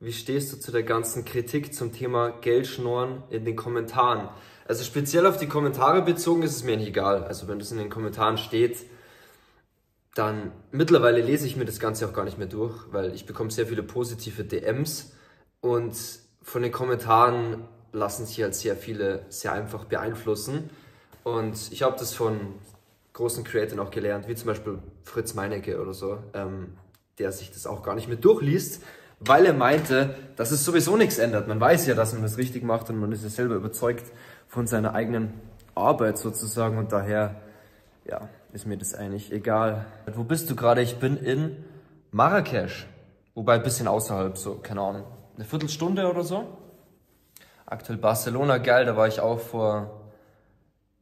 wie stehst du zu der ganzen Kritik zum Thema Geldschnorren in den Kommentaren? Also speziell auf die Kommentare bezogen ist es mir nicht egal. Also wenn das in den Kommentaren steht, dann mittlerweile lese ich mir das Ganze auch gar nicht mehr durch, weil ich bekomme sehr viele positive DMs und von den Kommentaren lassen sich halt sehr viele sehr einfach beeinflussen. Und ich habe das von großen Creatoren auch gelernt, wie zum Beispiel Fritz Meinecke oder so, ähm, der sich das auch gar nicht mehr durchliest, weil er meinte, dass es sowieso nichts ändert. Man weiß ja, dass man das richtig macht und man ist ja selber überzeugt von seiner eigenen Arbeit sozusagen und daher, ja, ist mir das eigentlich egal. Wo bist du gerade? Ich bin in Marrakesch, wobei ein bisschen außerhalb, so, keine Ahnung, eine Viertelstunde oder so. Aktuell Barcelona, geil, da war ich auch vor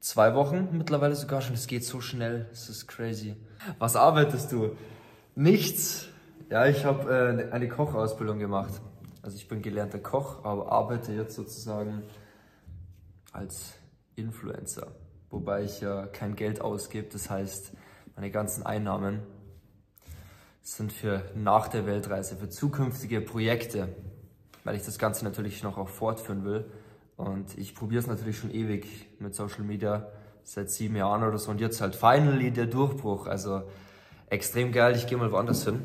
zwei Wochen mittlerweile sogar schon. Es geht so schnell, es ist crazy. Was arbeitest du? Nichts. Ja, ich habe äh, eine Kochausbildung gemacht. Also ich bin gelernter Koch, aber arbeite jetzt sozusagen als Influencer. Wobei ich ja kein Geld ausgebe. Das heißt, meine ganzen Einnahmen sind für nach der Weltreise, für zukünftige Projekte, weil ich das Ganze natürlich noch auch fortführen will. Und ich probiere es natürlich schon ewig mit Social Media, seit sieben Jahren oder so. Und jetzt halt finally der Durchbruch. Also extrem geil, ich gehe mal woanders hin.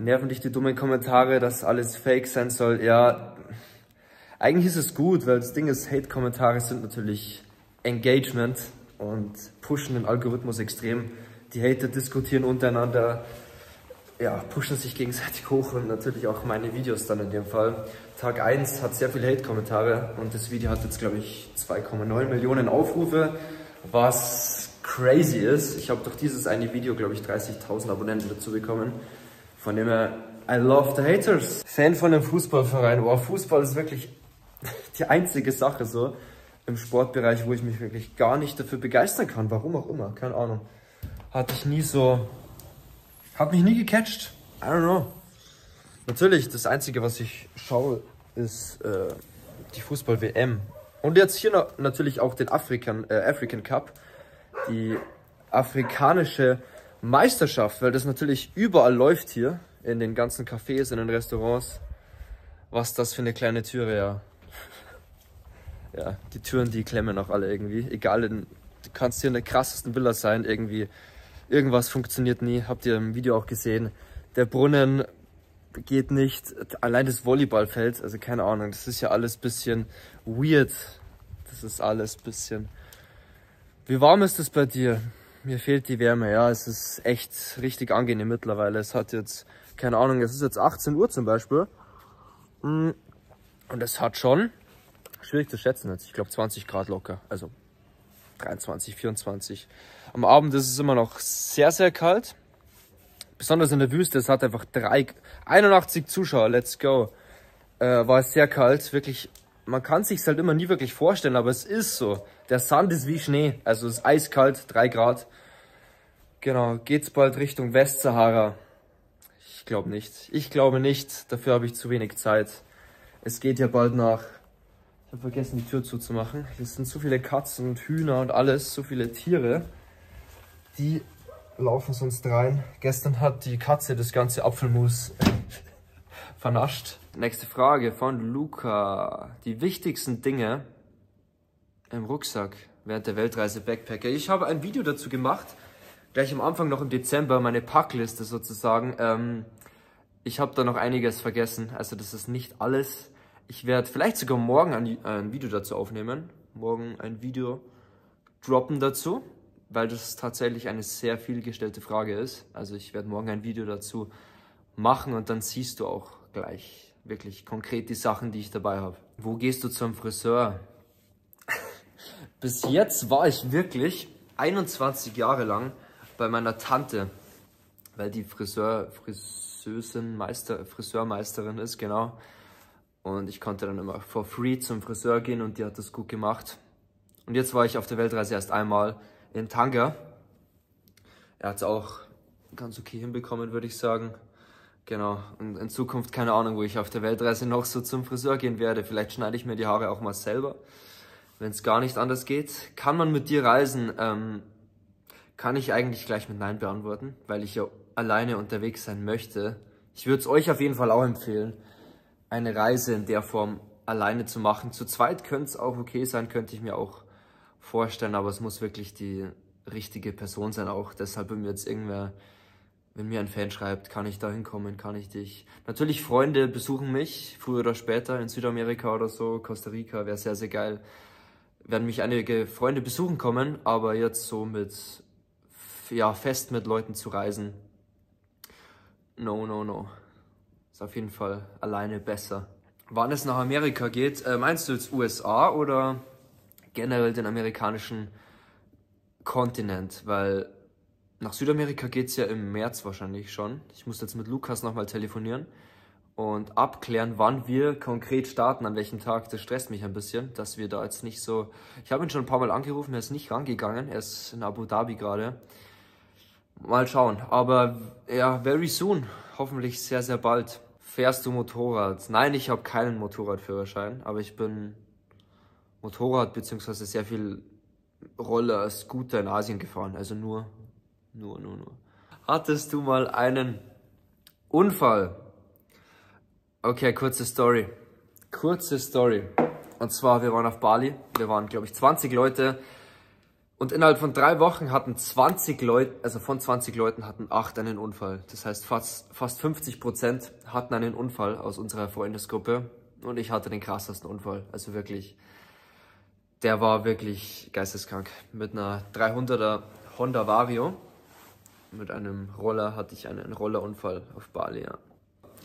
Nerven dich die dummen Kommentare, dass alles fake sein soll. Ja, eigentlich ist es gut, weil das Ding ist, Hate-Kommentare sind natürlich Engagement und pushen den Algorithmus extrem. Die Hater diskutieren untereinander, ja, pushen sich gegenseitig hoch und natürlich auch meine Videos dann in dem Fall. Tag 1 hat sehr viele Hate-Kommentare und das Video hat jetzt, glaube ich, 2,9 Millionen Aufrufe, was crazy ist. Ich habe durch dieses eine Video, glaube ich, 30.000 Abonnenten dazu bekommen. Von dem her, I love the haters. Fan von einem Fußballverein. Oh, Fußball ist wirklich die einzige Sache so im Sportbereich, wo ich mich wirklich gar nicht dafür begeistern kann. Warum auch immer, keine Ahnung. Hatte ich nie so hat mich nie gecatcht. I don't know. Natürlich, das Einzige, was ich schaue, ist äh, die Fußball-WM. Und jetzt hier natürlich auch den African, äh, African Cup. Die afrikanische Meisterschaft, weil das natürlich überall läuft hier. In den ganzen Cafés, in den Restaurants. Was das für eine kleine Türe, ja. Ja, die Türen, die klemmen auch alle irgendwie. Egal, du kannst hier in der krassesten Villa sein, irgendwie irgendwas funktioniert nie. Habt ihr im Video auch gesehen. Der Brunnen geht nicht. Allein das Volleyballfeld, also keine Ahnung, das ist ja alles bisschen weird. Das ist alles bisschen. Wie warm ist es bei dir? Mir fehlt die Wärme, ja, es ist echt richtig angenehm mittlerweile. Es hat jetzt, keine Ahnung, es ist jetzt 18 Uhr zum Beispiel. Mm, und es hat schon, schwierig zu schätzen jetzt, ich glaube 20 Grad locker. Also 23, 24. Am Abend ist es immer noch sehr, sehr kalt. Besonders in der Wüste, es hat einfach drei, 81 Zuschauer, let's go. Äh, war es sehr kalt, wirklich, man kann sich halt immer nie wirklich vorstellen, aber es ist so. Der Sand ist wie Schnee, also es ist eiskalt, drei Grad. Genau, geht's bald Richtung Westsahara? Ich glaube nicht. Ich glaube nicht, dafür habe ich zu wenig Zeit. Es geht ja bald nach ich habe vergessen, die Tür zuzumachen. Hier sind so viele Katzen und Hühner und alles, so viele Tiere. Die laufen sonst rein. Gestern hat die Katze das ganze Apfelmus vernascht. Nächste Frage von Luca. Die wichtigsten Dinge im Rucksack während der Weltreise Backpacker. Ich habe ein Video dazu gemacht, gleich am Anfang noch im Dezember, meine Packliste sozusagen. Ähm, ich habe da noch einiges vergessen, also das ist nicht alles. Ich werde vielleicht sogar morgen ein, ein, Video dazu aufnehmen. Morgen ein Video droppen dazu, weil das tatsächlich eine sehr viel gestellte Frage ist. Also ich werde morgen ein Video dazu machen und dann siehst du auch gleich wirklich konkret die Sachen, die ich dabei habe. Wo gehst du zum Friseur? Bis jetzt war ich wirklich 21 Jahre lang bei meiner Tante, weil die Friseur, Friseusin, Meister, Friseurmeisterin ist, genau. Und ich konnte dann immer for free zum Friseur gehen und die hat das gut gemacht. Und jetzt war ich auf der Weltreise erst einmal in Tanga. Er hat es auch ganz okay hinbekommen, würde ich sagen. Genau. Und in Zukunft keine Ahnung, wo ich auf der Weltreise noch so zum Friseur gehen werde. Vielleicht schneide ich mir die Haare auch mal selber, wenn es gar nicht anders geht. Kann man mit dir reisen? Ähm, kann ich eigentlich gleich mit Nein beantworten, weil ich ja alleine unterwegs sein möchte. Ich würde es euch auf jeden Fall auch empfehlen eine Reise in der Form alleine zu machen. Zu zweit könnte es auch okay sein, könnte ich mir auch vorstellen, aber es muss wirklich die richtige Person sein auch. Deshalb, wenn mir jetzt irgendwer, wenn mir ein Fan schreibt, kann ich da hinkommen, kann ich dich. Natürlich, Freunde besuchen mich, früher oder später, in Südamerika oder so, Costa Rica, wäre sehr, sehr geil. Werden mich einige Freunde besuchen kommen, aber jetzt so mit, ja, fest mit Leuten zu reisen, no, no, no. Ist auf jeden Fall alleine besser. Wann es nach Amerika geht, äh, meinst du jetzt USA oder generell den amerikanischen Kontinent? Weil nach Südamerika geht es ja im März wahrscheinlich schon. Ich muss jetzt mit Lukas nochmal telefonieren und abklären, wann wir konkret starten, an welchem Tag. Das stresst mich ein bisschen, dass wir da jetzt nicht so... Ich habe ihn schon ein paar Mal angerufen, er ist nicht rangegangen. Er ist in Abu Dhabi gerade. Mal schauen. Aber ja, very soon. Hoffentlich sehr, sehr bald. Fährst du Motorrad? Nein, ich habe keinen Motorradführerschein, aber ich bin Motorrad bzw. sehr viel Roller, Scooter in Asien gefahren. Also nur, nur, nur, nur. Hattest du mal einen Unfall? Okay, kurze Story. Kurze Story. Und zwar, wir waren auf Bali. Wir waren, glaube ich, 20 Leute. Und innerhalb von drei Wochen hatten 20 Leute, also von 20 Leuten hatten acht einen Unfall. Das heißt, fast, fast 50 Prozent hatten einen Unfall aus unserer Freundesgruppe. Und ich hatte den krassesten Unfall. Also wirklich, der war wirklich geisteskrank. Mit einer 300er Honda Vario, mit einem Roller hatte ich einen Rollerunfall auf Bali, ja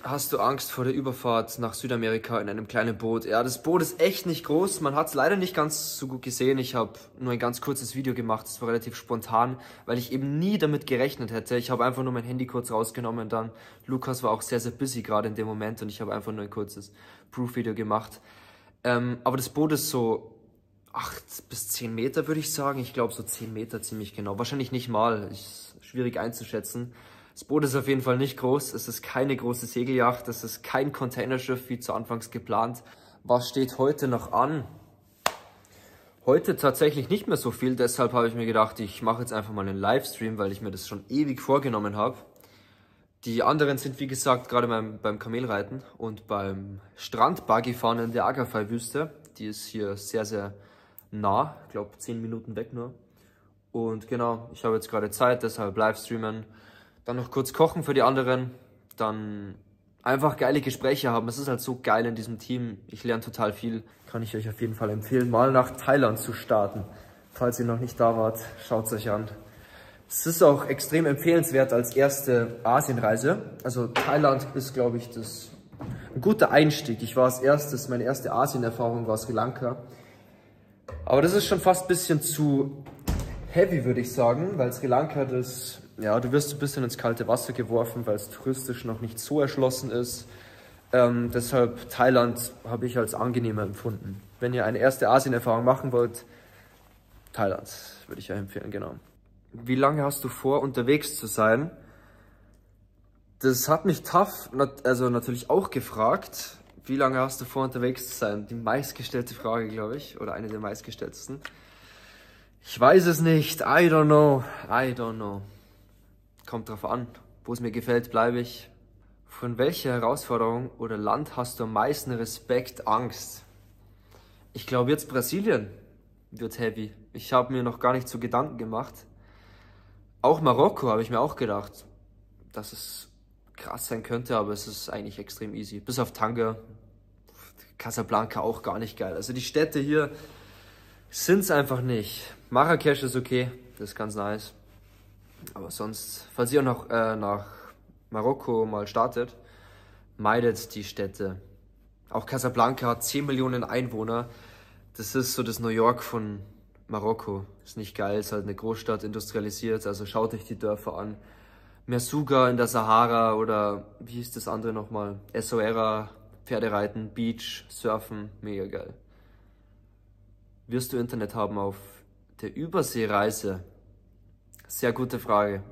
hast du Angst vor der Überfahrt nach Südamerika in einem kleinen Boot? Ja, das Boot ist echt nicht groß. Man hat es leider nicht ganz so gut gesehen. Ich habe nur ein ganz kurzes Video gemacht. Es war relativ spontan, weil ich eben nie damit gerechnet hätte. Ich habe einfach nur mein Handy kurz rausgenommen. Dann Lukas war auch sehr, sehr busy gerade in dem Moment und ich habe einfach nur ein kurzes Proof-Video gemacht. Ähm, aber das Boot ist so acht bis zehn Meter, würde ich sagen. Ich glaube so zehn Meter ziemlich genau. Wahrscheinlich nicht mal. Ist schwierig einzuschätzen. Das Boot ist auf jeden Fall nicht groß. Es ist keine große Segelyacht. Es ist kein Containerschiff wie zu Anfangs geplant. Was steht heute noch an? Heute tatsächlich nicht mehr so viel. Deshalb habe ich mir gedacht, ich mache jetzt einfach mal einen Livestream, weil ich mir das schon ewig vorgenommen habe. Die anderen sind wie gesagt gerade beim, beim Kamelreiten und beim Strandbuggy fahren in der Agafay-Wüste. Die ist hier sehr, sehr nah. Ich glaube 10 Minuten weg nur. Und genau, ich habe jetzt gerade Zeit, deshalb Livestreamen dann noch kurz kochen für die anderen, dann einfach geile Gespräche haben. Es ist halt so geil in diesem Team. Ich lerne total viel. Kann ich euch auf jeden Fall empfehlen, mal nach Thailand zu starten. Falls ihr noch nicht da wart, schaut es euch an. Es ist auch extrem empfehlenswert als erste Asienreise. Also Thailand ist, glaube ich, das ein guter Einstieg. Ich war als erstes, meine erste Asienerfahrung war Sri Lanka. Aber das ist schon fast ein bisschen zu heavy, würde ich sagen, weil Sri Lanka das ja, du wirst ein bisschen ins kalte Wasser geworfen, weil es touristisch noch nicht so erschlossen ist. Ähm, deshalb Thailand habe ich als angenehmer empfunden. Wenn ihr eine erste Asienerfahrung machen wollt, Thailand würde ich ja empfehlen, genau. Wie lange hast du vor, unterwegs zu sein? Das hat mich tough, also natürlich auch gefragt. Wie lange hast du vor, unterwegs zu sein? Die meistgestellte Frage, glaube ich, oder eine der meistgestelltesten. Ich weiß es nicht. I don't know. I don't know. Kommt drauf an. Wo es mir gefällt, bleibe ich. Von welcher Herausforderung oder Land hast du am meisten Respekt, Angst? Ich glaube jetzt Brasilien wird heavy. Ich habe mir noch gar nicht so Gedanken gemacht. Auch Marokko habe ich mir auch gedacht, dass es krass sein könnte, aber es ist eigentlich extrem easy. Bis auf Tanga, Casablanca auch gar nicht geil. Also die Städte hier sind es einfach nicht. Marrakesch ist okay, das ist ganz nice. Aber sonst, falls ihr noch äh, nach Marokko mal startet, meidet die Städte. Auch Casablanca hat 10 Millionen Einwohner. Das ist so das New York von Marokko. Ist nicht geil, ist halt eine Großstadt, industrialisiert. Also schaut euch die Dörfer an. Mersuga in der Sahara oder wie hieß das andere nochmal? Essaouira, Pferdereiten, Beach, Surfen, mega geil. Wirst du Internet haben auf der Überseereise sehr gute Frage.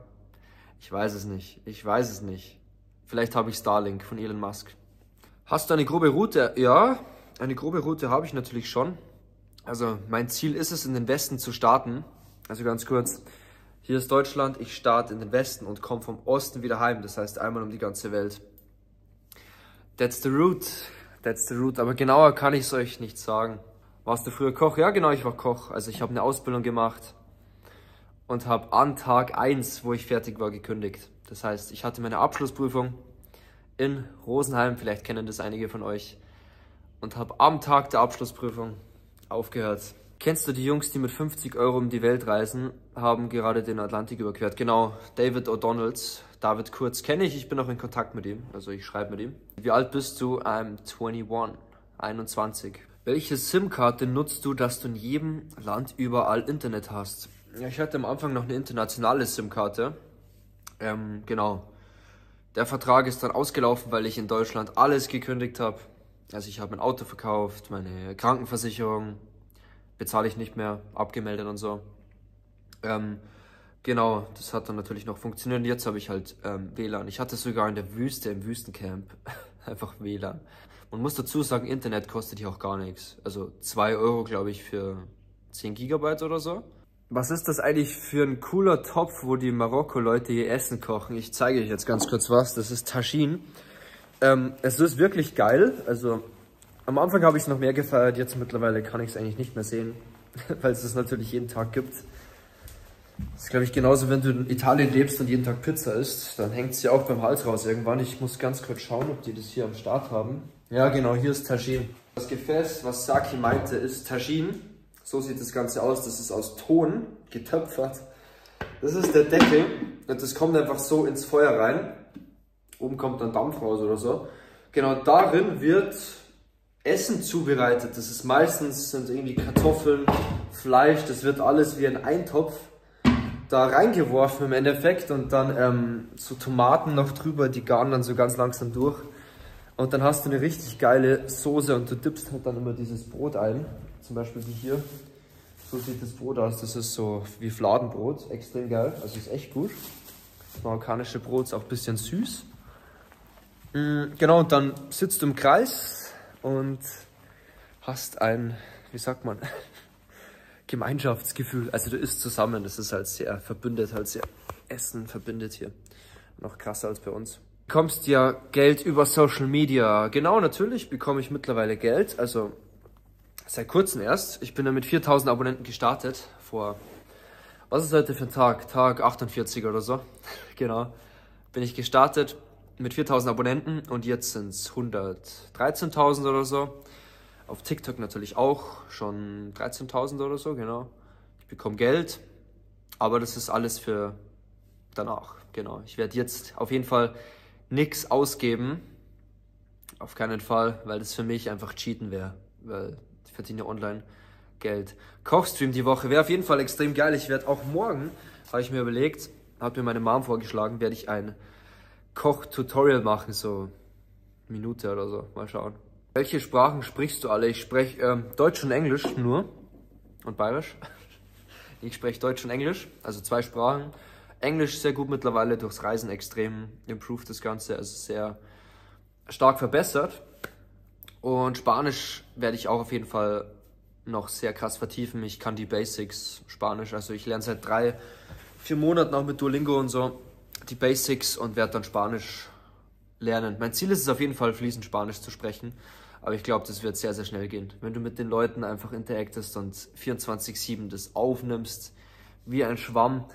Ich weiß es nicht. Ich weiß es nicht. Vielleicht habe ich Starlink von Elon Musk. Hast du eine grobe Route? Ja, eine grobe Route habe ich natürlich schon. Also mein Ziel ist es, in den Westen zu starten. Also ganz kurz, hier ist Deutschland, ich starte in den Westen und komme vom Osten wieder heim. Das heißt einmal um die ganze Welt. That's the route. That's the root. Aber genauer kann ich es euch nicht sagen. Warst du früher Koch? Ja, genau, ich war Koch. Also ich habe eine Ausbildung gemacht und habe an Tag 1, wo ich fertig war, gekündigt. Das heißt, ich hatte meine Abschlussprüfung in Rosenheim, vielleicht kennen das einige von euch, und habe am Tag der Abschlussprüfung aufgehört. Kennst du die Jungs, die mit 50 Euro um die Welt reisen, haben gerade den Atlantik überquert? Genau, David O'Donnells. David Kurz kenne ich, ich bin auch in Kontakt mit ihm, also ich schreibe mit ihm. Wie alt bist du? I'm 21, 21. Welche SIM-Karte nutzt du, dass du in jedem Land überall Internet hast? Ja, ich hatte am Anfang noch eine internationale SIM-Karte. Ähm, genau. Der Vertrag ist dann ausgelaufen, weil ich in Deutschland alles gekündigt habe. Also ich habe mein Auto verkauft, meine Krankenversicherung bezahle ich nicht mehr, abgemeldet und so. Ähm, genau, das hat dann natürlich noch funktioniert. Jetzt habe ich halt ähm, WLAN. Ich hatte sogar in der Wüste, im Wüstencamp, einfach WLAN. Man muss dazu sagen, Internet kostet hier auch gar nichts. Also 2 Euro, glaube ich, für 10 Gigabyte oder so. Was ist das eigentlich für ein cooler Topf, wo die Marokko-Leute ihr Essen kochen? Ich zeige euch jetzt ganz kurz was. Das ist Taschin. Ähm, es ist wirklich geil. Also am Anfang habe ich es noch mehr gefeiert. Jetzt mittlerweile kann ich es eigentlich nicht mehr sehen, weil es es natürlich jeden Tag gibt. Das ist, glaube ich, genauso, wenn du in Italien lebst und jeden Tag Pizza isst, dann hängt es ja auch beim Hals raus irgendwann. Ich muss ganz kurz schauen, ob die das hier am Start haben. Ja, genau, hier ist Taschin. Das Gefäß, was Saki meinte, ist Taschin. So sieht das Ganze aus. Das ist aus Ton getöpfert. Das ist der Deckel und das kommt einfach so ins Feuer rein. Oben kommt dann Dampf raus oder so. Genau darin wird Essen zubereitet. Das ist meistens sind irgendwie Kartoffeln, Fleisch. Das wird alles wie ein Eintopf da reingeworfen im Endeffekt und dann ähm, so Tomaten noch drüber, die garen dann so ganz langsam durch. Und dann hast du eine richtig geile Soße und du dippst halt dann immer dieses Brot ein. Zum Beispiel wie hier. So sieht das Brot aus. Das ist so wie Fladenbrot. Extrem geil. Also ist echt gut. Das marokkanische Brot ist auch ein bisschen süß. Mm, genau, und dann sitzt du im Kreis und hast ein, wie sagt man, Gemeinschaftsgefühl. Also du isst zusammen. Das ist halt sehr verbündet, halt sehr Essen verbindet hier. Noch krasser als bei uns. Bekommst ja Geld über Social Media. Genau, natürlich bekomme ich mittlerweile Geld. Also Seit kurzem erst. Ich bin da mit 4000 Abonnenten gestartet. Vor, was ist heute für ein Tag? Tag 48 oder so. genau. Bin ich gestartet mit 4000 Abonnenten und jetzt sind es 113.000 oder so. Auf TikTok natürlich auch schon 13.000 oder so, genau. Ich bekomme Geld, aber das ist alles für danach, genau. Ich werde jetzt auf jeden Fall nichts ausgeben. Auf keinen Fall, weil das für mich einfach Cheaten wäre. Weil ich verdiene online Geld. Kochstream die Woche wäre auf jeden Fall extrem geil. Ich werde auch morgen, habe ich mir überlegt, hat mir meine Mom vorgeschlagen, werde ich ein Koch-Tutorial machen, so Minute oder so. Mal schauen. Welche Sprachen sprichst du alle? Ich spreche ähm, Deutsch und Englisch nur und Bayerisch. Ich spreche Deutsch und Englisch, also zwei Sprachen. Englisch sehr gut mittlerweile durchs Reisen extrem improved das Ganze, also sehr stark verbessert. Und Spanisch werde ich auch auf jeden Fall noch sehr krass vertiefen. Ich kann die Basics Spanisch, also ich lerne seit drei, vier Monaten auch mit Duolingo und so die Basics und werde dann Spanisch lernen. Mein Ziel ist es auf jeden Fall, fließend Spanisch zu sprechen, aber ich glaube, das wird sehr, sehr schnell gehen. Wenn du mit den Leuten einfach interactest und 24-7 das aufnimmst, wie ein Schwamm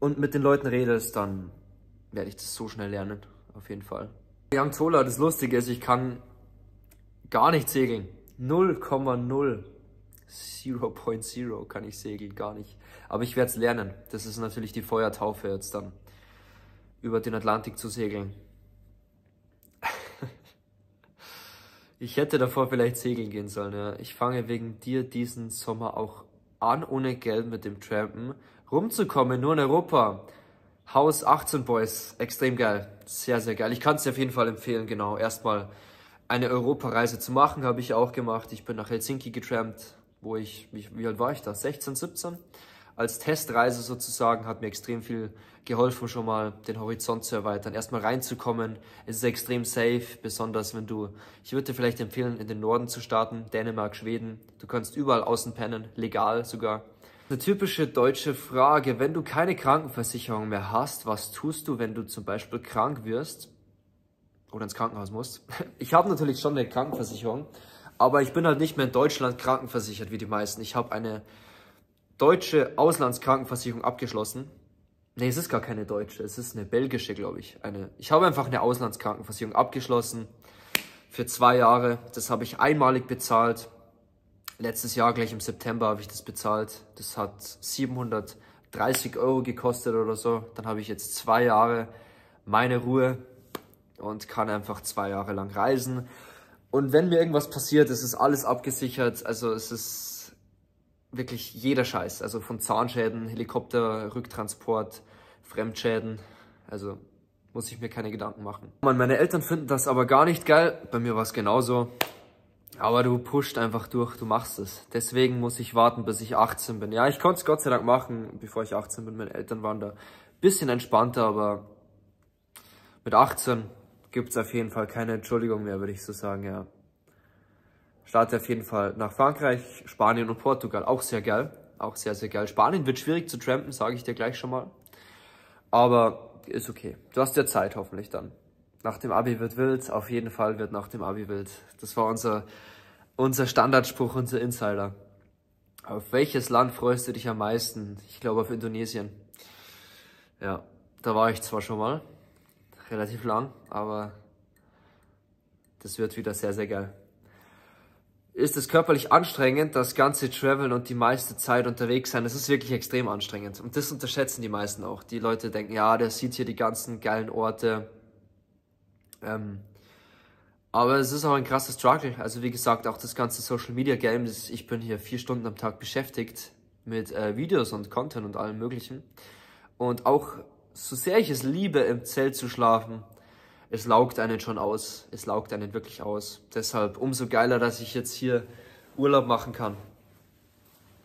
und mit den Leuten redest, dann werde ich das so schnell lernen, auf jeden Fall. Young Tola, das Lustige ist, ich kann Gar nicht segeln. 0,0. 0.0 kann ich segeln, gar nicht. Aber ich werde es lernen. Das ist natürlich die Feuertaufe jetzt dann, über den Atlantik zu segeln. ich hätte davor vielleicht segeln gehen sollen. Ja. Ich fange wegen dir diesen Sommer auch an, ohne Geld mit dem Trampen rumzukommen, nur in Europa. Haus 18 Boys, extrem geil. Sehr, sehr geil. Ich kann es dir auf jeden Fall empfehlen, genau. Erstmal eine Europareise zu machen, habe ich auch gemacht. Ich bin nach Helsinki getrampt, wo ich, wie, wie alt war ich da? 16, 17? Als Testreise sozusagen hat mir extrem viel geholfen, schon mal den Horizont zu erweitern, erstmal reinzukommen. Es ist extrem safe, besonders wenn du, ich würde dir vielleicht empfehlen, in den Norden zu starten, Dänemark, Schweden. Du kannst überall außen pennen, legal sogar. Eine typische deutsche Frage, wenn du keine Krankenversicherung mehr hast, was tust du, wenn du zum Beispiel krank wirst? oder ins Krankenhaus musst. Ich habe natürlich schon eine Krankenversicherung, aber ich bin halt nicht mehr in Deutschland krankenversichert wie die meisten. Ich habe eine deutsche Auslandskrankenversicherung abgeschlossen. Nee, es ist gar keine deutsche, es ist eine belgische, glaube ich. Eine, ich habe einfach eine Auslandskrankenversicherung abgeschlossen für zwei Jahre. Das habe ich einmalig bezahlt. Letztes Jahr, gleich im September, habe ich das bezahlt. Das hat 730 Euro gekostet oder so. Dann habe ich jetzt zwei Jahre meine Ruhe und kann einfach zwei Jahre lang reisen. Und wenn mir irgendwas passiert, ist es alles abgesichert. Also es ist wirklich jeder Scheiß. Also von Zahnschäden, Helikopter, Rücktransport, Fremdschäden. Also muss ich mir keine Gedanken machen. meine Eltern finden das aber gar nicht geil. Bei mir war es genauso. Aber du pusht einfach durch, du machst es. Deswegen muss ich warten, bis ich 18 bin. Ja, ich konnte es Gott sei Dank machen, bevor ich 18 bin. Meine Eltern waren da bisschen entspannter, aber mit 18 gibt es auf jeden Fall keine Entschuldigung mehr, würde ich so sagen, ja. Starte auf jeden Fall nach Frankreich, Spanien und Portugal. Auch sehr geil. Auch sehr, sehr geil. Spanien wird schwierig zu trampen, sage ich dir gleich schon mal. Aber ist okay. Du hast ja Zeit hoffentlich dann. Nach dem Abi wird wild, auf jeden Fall wird nach dem Abi wild. Das war unser, unser Standardspruch, unser Insider. Auf welches Land freust du dich am meisten? Ich glaube auf Indonesien. Ja, da war ich zwar schon mal, relativ lang, aber das wird wieder sehr, sehr geil. Ist es körperlich anstrengend, das ganze Traveln und die meiste Zeit unterwegs sein? Das ist wirklich extrem anstrengend. Und das unterschätzen die meisten auch. Die Leute denken, ja, der sieht hier die ganzen geilen Orte. Ähm, aber es ist auch ein krasses Struggle. Also wie gesagt, auch das ganze Social Media Game. Das, ich bin hier vier Stunden am Tag beschäftigt mit äh, Videos und Content und allem Möglichen. Und auch so sehr ich es liebe, im Zelt zu schlafen, es laugt einen schon aus. Es laugt einen wirklich aus. Deshalb umso geiler, dass ich jetzt hier Urlaub machen kann.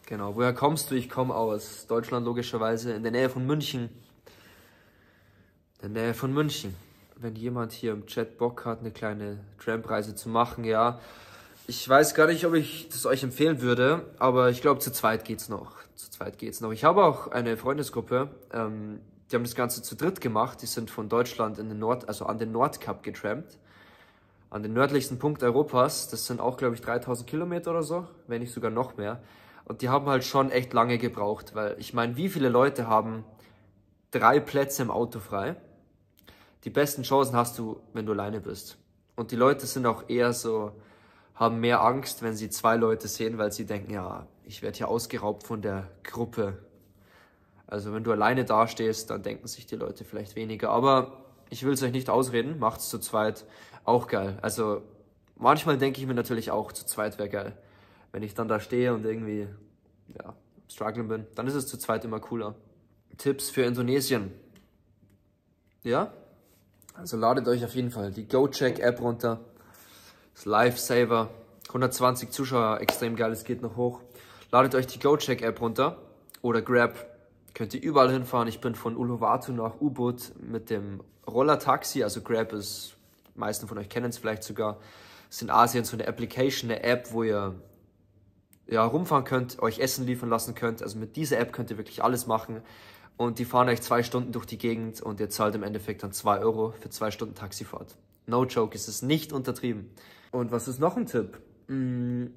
Genau. Woher kommst du? Ich komme aus Deutschland logischerweise, in der Nähe von München. In der Nähe von München. Wenn jemand hier im Chat Bock hat, eine kleine Trampreise zu machen, ja. Ich weiß gar nicht, ob ich das euch empfehlen würde, aber ich glaube, zu zweit geht's noch. Zu zweit geht's noch. Ich habe auch eine Freundesgruppe, ähm, die haben das Ganze zu dritt gemacht. Die sind von Deutschland in den Nord, also an den Nordkap getrampt. An den nördlichsten Punkt Europas. Das sind auch, glaube ich, 3000 Kilometer oder so, wenn nicht sogar noch mehr. Und die haben halt schon echt lange gebraucht, weil ich meine, wie viele Leute haben drei Plätze im Auto frei? Die besten Chancen hast du, wenn du alleine bist. Und die Leute sind auch eher so, haben mehr Angst, wenn sie zwei Leute sehen, weil sie denken, ja, ich werde hier ausgeraubt von der Gruppe also wenn du alleine dastehst, dann denken sich die Leute vielleicht weniger. Aber ich will es euch nicht ausreden, macht's zu zweit auch geil. Also manchmal denke ich mir natürlich auch, zu zweit wäre geil. Wenn ich dann da stehe und irgendwie, ja, struggling bin, dann ist es zu zweit immer cooler. Tipps für Indonesien. Ja? Also ladet euch auf jeden Fall die GoCheck-App runter. Das Lifesaver. 120 Zuschauer, extrem geil, es geht noch hoch. Ladet euch die GoCheck-App runter oder Grab Könnt ihr überall hinfahren. Ich bin von Uluwatu nach U-Boot mit dem Roller-Taxi, also Grab ist, die meisten von euch kennen es vielleicht sogar, ist in Asien so eine Application, eine App, wo ihr ja, rumfahren könnt, euch Essen liefern lassen könnt. Also mit dieser App könnt ihr wirklich alles machen. Und die fahren euch zwei Stunden durch die Gegend und ihr zahlt im Endeffekt dann zwei Euro für zwei Stunden Taxifahrt. No joke, es ist nicht untertrieben. Und was ist noch ein Tipp? Hm,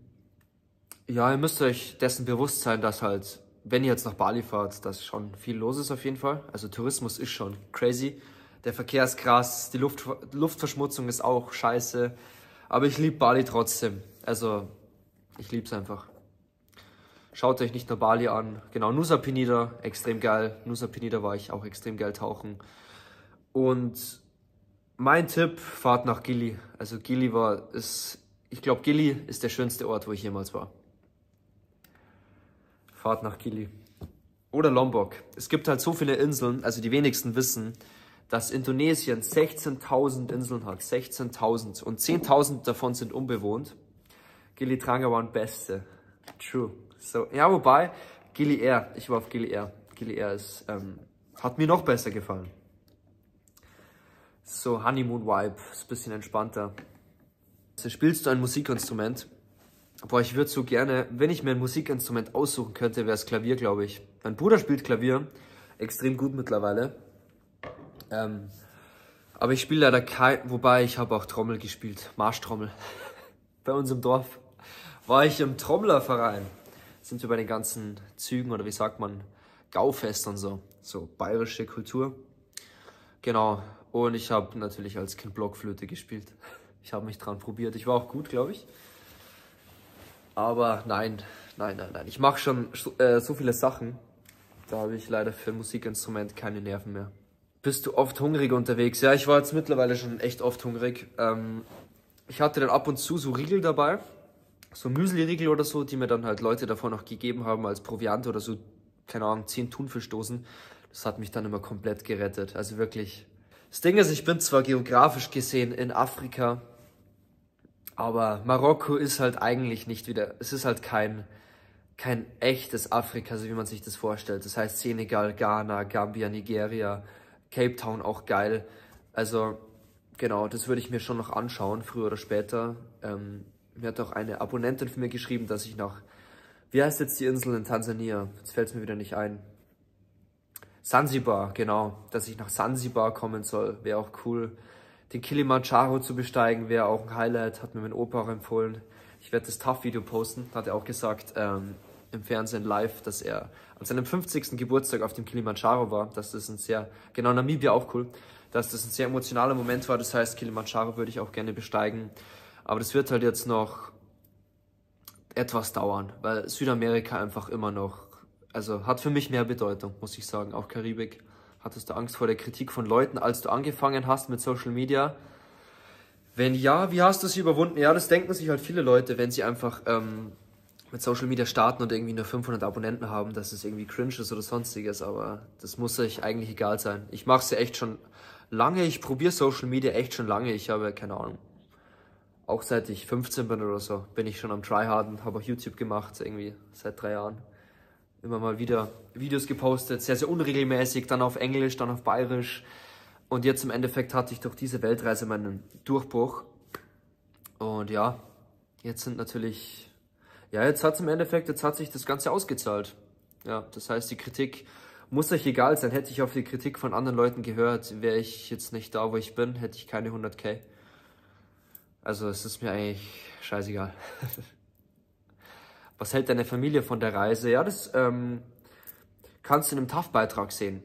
ja, ihr müsst euch dessen bewusst sein, dass halt wenn ihr jetzt nach Bali fahrt, dass schon viel los ist auf jeden Fall. Also Tourismus ist schon crazy. Der Verkehr ist krass, die Luft, Luftverschmutzung ist auch scheiße. Aber ich liebe Bali trotzdem. Also ich liebe es einfach. Schaut euch nicht nur Bali an. Genau, Nusa Penida, extrem geil. Nusa Penida war ich auch extrem geil tauchen. Und mein Tipp, fahrt nach Gili. Also Gili war, ist, ich glaube Gili ist der schönste Ort, wo ich jemals war. Fahrt nach Kili. Oder Lombok. Es gibt halt so viele Inseln, also die wenigsten wissen, dass Indonesien 16.000 Inseln hat. 16.000. Und 10.000 davon sind unbewohnt. Gili Trangawan beste. True. So, ja, wobei, Gili Air. Ich war auf Gili Air. Gili Air ist, ähm, hat mir noch besser gefallen. So, Honeymoon Vibe. Ist ein bisschen entspannter. Also spielst du ein Musikinstrument? Boah, ich würde so gerne, wenn ich mir ein Musikinstrument aussuchen könnte, wäre es Klavier, glaube ich. Mein Bruder spielt Klavier, extrem gut mittlerweile. Ähm, Aber ich spiele leider kein, wobei ich habe auch Trommel gespielt, Marschtrommel. bei uns im Dorf war ich im Trommlerverein. Sind wir bei den ganzen Zügen oder wie sagt man, Gaufest und so, so bayerische Kultur. Genau, und ich habe natürlich als Kind Blockflöte gespielt. Ich habe mich dran probiert. Ich war auch gut, glaube ich. Aber nein, nein, nein, nein. Ich mache schon äh, so viele Sachen. Da habe ich leider für ein Musikinstrument keine Nerven mehr. Bist du oft hungrig unterwegs? Ja, ich war jetzt mittlerweile schon echt oft hungrig. Ähm, ich hatte dann ab und zu so Riegel dabei. So Müsli-Riegel oder so, die mir dann halt Leute davor noch gegeben haben als Proviant oder so, keine Ahnung, 10 Thunfischdosen. Das hat mich dann immer komplett gerettet. Also wirklich. Das Ding ist, ich bin zwar geografisch gesehen in Afrika, aber Marokko ist halt eigentlich nicht wieder, es ist halt kein, kein echtes Afrika, so wie man sich das vorstellt. Das heißt Senegal, Ghana, Gambia, Nigeria, Cape Town auch geil. Also genau, das würde ich mir schon noch anschauen, früher oder später. Ähm, mir hat auch eine Abonnentin von mir geschrieben, dass ich nach, wie heißt jetzt die Insel in Tansania? Jetzt fällt es mir wieder nicht ein. Sansibar, genau, dass ich nach Sansibar kommen soll, wäre auch cool. Den Kilimanjaro zu besteigen wäre auch ein Highlight, hat mir mein Opa auch empfohlen. Ich werde das Tough-Video posten, hat er auch gesagt ähm, im Fernsehen live, dass er an seinem 50. Geburtstag auf dem Kilimanjaro war, dass das ein sehr, genau Namibia auch cool, dass das ein sehr emotionaler Moment war, das heißt Kilimanjaro würde ich auch gerne besteigen, aber das wird halt jetzt noch etwas dauern, weil Südamerika einfach immer noch, also hat für mich mehr Bedeutung, muss ich sagen, auch Karibik. Hattest du Angst vor der Kritik von Leuten, als du angefangen hast mit Social Media? Wenn ja, wie hast du sie überwunden? Ja, das denken sich halt viele Leute, wenn sie einfach ähm, mit Social Media starten und irgendwie nur 500 Abonnenten haben, dass es irgendwie cringe ist oder sonstiges, aber das muss euch eigentlich egal sein. Ich mache es ja echt schon lange, ich probiere Social Media echt schon lange, ich habe keine Ahnung. Auch seit ich 15 bin oder so, bin ich schon am Tryharden, habe auch YouTube gemacht, irgendwie seit drei Jahren. Immer mal wieder Videos gepostet, sehr, sehr unregelmäßig, dann auf Englisch, dann auf Bayerisch. Und jetzt im Endeffekt hatte ich durch diese Weltreise meinen Durchbruch. Und ja, jetzt sind natürlich ja, jetzt hat es im Endeffekt, jetzt hat sich das Ganze ausgezahlt. Ja, das heißt, die Kritik muss euch egal sein. Hätte ich auf die Kritik von anderen Leuten gehört, wäre ich jetzt nicht da, wo ich bin, hätte ich keine 100k. Also es ist mir eigentlich scheißegal. Was hält deine Familie von der Reise? Ja, das ähm, kannst du in einem TAF-Beitrag sehen.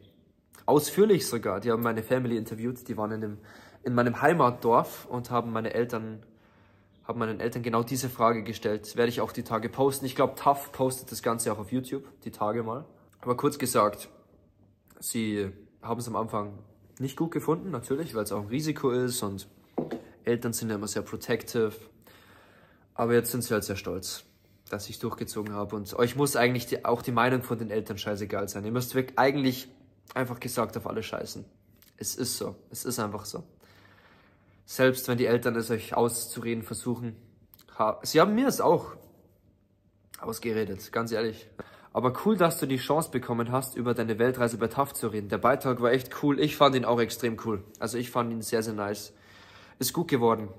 Ausführlich sogar. Die haben meine Family interviewt. Die waren in, dem, in meinem Heimatdorf und haben meine Eltern habe meinen Eltern genau diese Frage gestellt. Werde ich auch die Tage posten. Ich glaube, Tough postet das Ganze auch auf YouTube, die Tage mal. Aber kurz gesagt, sie haben es am Anfang nicht gut gefunden, natürlich, weil es auch ein Risiko ist und Eltern sind ja immer sehr protective. Aber jetzt sind sie halt sehr stolz, dass ich durchgezogen habe. Und euch muss eigentlich die, auch die Meinung von den Eltern scheißegal sein. Ihr müsst wirklich eigentlich einfach gesagt auf alle scheißen. Es ist so. Es ist einfach so. Selbst wenn die Eltern es euch auszureden versuchen. Sie haben mir es auch ausgeredet, ganz ehrlich. Aber cool, dass du die Chance bekommen hast, über deine Weltreise bei TAF zu reden. Der Beitrag war echt cool. Ich fand ihn auch extrem cool. Also ich fand ihn sehr, sehr nice. Ist gut geworden.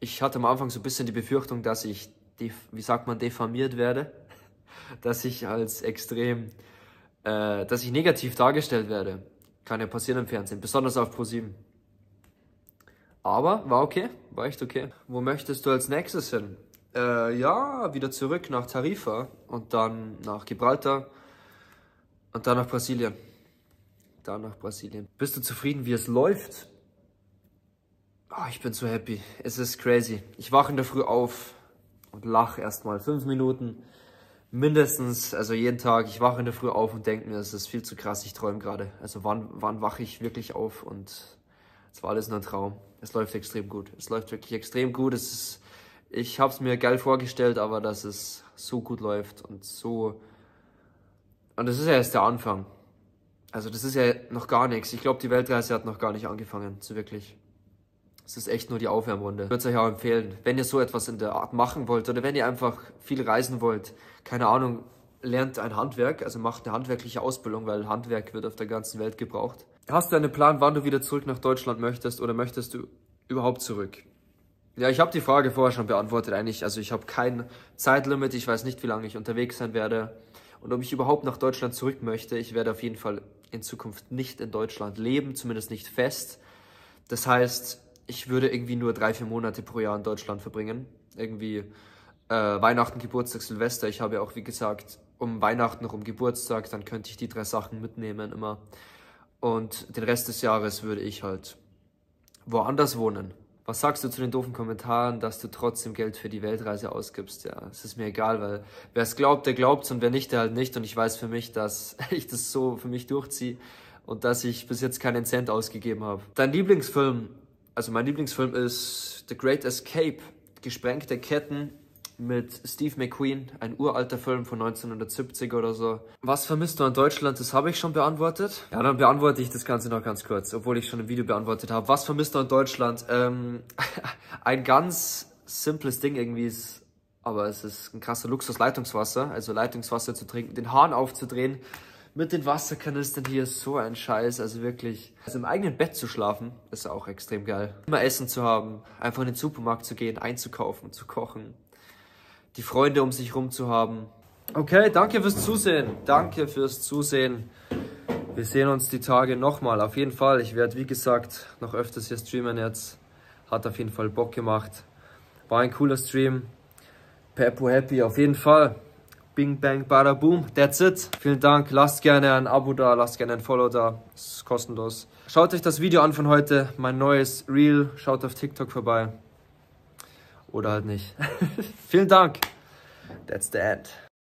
Ich hatte am Anfang so ein bisschen die Befürchtung, dass ich, wie sagt man, diffamiert werde. Dass ich als extrem, äh, dass ich negativ dargestellt werde. Kann ja passieren im Fernsehen, besonders auf ProSieben. Aber war okay, war echt okay. Wo möchtest du als nächstes hin? Äh, ja, wieder zurück nach Tarifa und dann nach Gibraltar und dann nach Brasilien. Dann nach Brasilien. Bist du zufrieden, wie es läuft? Oh, ich bin so happy. Es ist crazy. Ich wache in der Früh auf und lache erstmal fünf Minuten. Mindestens, also jeden Tag. Ich wache in der Früh auf und denke mir, es ist viel zu krass, ich träume gerade. Also wann, wann wache ich wirklich auf und es war alles nur ein Traum. Es läuft extrem gut. Es läuft wirklich extrem gut. Es ist, ich habe es mir geil vorgestellt, aber dass es so gut läuft und so. Und das ist ja erst der Anfang. Also das ist ja noch gar nichts. Ich glaube, die Weltreise hat noch gar nicht angefangen, so wirklich. Es ist echt nur die Aufwärmrunde. Ich würde es euch auch empfehlen, wenn ihr so etwas in der Art machen wollt oder wenn ihr einfach viel reisen wollt, keine Ahnung, lernt ein Handwerk, also macht eine handwerkliche Ausbildung, weil Handwerk wird auf der ganzen Welt gebraucht. Hast du einen Plan, wann du wieder zurück nach Deutschland möchtest oder möchtest du überhaupt zurück? Ja, ich habe die Frage vorher schon beantwortet eigentlich. Also ich habe kein Zeitlimit, ich weiß nicht, wie lange ich unterwegs sein werde und ob ich überhaupt nach Deutschland zurück möchte. Ich werde auf jeden Fall in Zukunft nicht in Deutschland leben, zumindest nicht fest. Das heißt, ich würde irgendwie nur drei, vier Monate pro Jahr in Deutschland verbringen. Irgendwie äh, Weihnachten, Geburtstag, Silvester. Ich habe ja auch, wie gesagt, um Weihnachten rum Geburtstag, dann könnte ich die drei Sachen mitnehmen immer. Und den Rest des Jahres würde ich halt woanders wohnen. Was sagst du zu den doofen Kommentaren, dass du trotzdem Geld für die Weltreise ausgibst? Ja, es ist mir egal, weil wer es glaubt, der glaubt's und wer nicht, der halt nicht. Und ich weiß für mich, dass ich das so für mich durchziehe und dass ich bis jetzt keinen Cent ausgegeben habe. Dein Lieblingsfilm, also mein Lieblingsfilm ist The Great Escape, Gesprengte Ketten mit Steve McQueen, ein uralter Film von 1970 oder so. Was vermisst du an Deutschland? Das habe ich schon beantwortet. Ja, dann beantworte ich das Ganze noch ganz kurz, obwohl ich schon im Video beantwortet habe. Was vermisst du an Deutschland? Ähm, ein ganz simples Ding irgendwie ist, aber es ist ein krasser Luxus, Leitungswasser. Also Leitungswasser zu trinken, den Hahn aufzudrehen. Mit den Wasserkanistern hier ist so ein Scheiß, also wirklich. Also im eigenen Bett zu schlafen, ist auch extrem geil. Immer Essen zu haben, einfach in den Supermarkt zu gehen, einzukaufen, zu kochen die Freunde um sich herum zu haben. Okay, danke fürs Zusehen. Danke fürs Zusehen. Wir sehen uns die Tage nochmal. Auf jeden Fall. Ich werde, wie gesagt, noch öfters hier streamen jetzt. Hat auf jeden Fall Bock gemacht. War ein cooler Stream. Peppo happy, auf jeden Fall. Bing, bang, bada, boom. That's it. Vielen Dank. Lasst gerne ein Abo da, lasst gerne ein Follow da. Das ist kostenlos. Schaut euch das Video an von heute. Mein neues Reel. Schaut auf TikTok vorbei. Oder halt nicht. Vielen Dank. That's the end.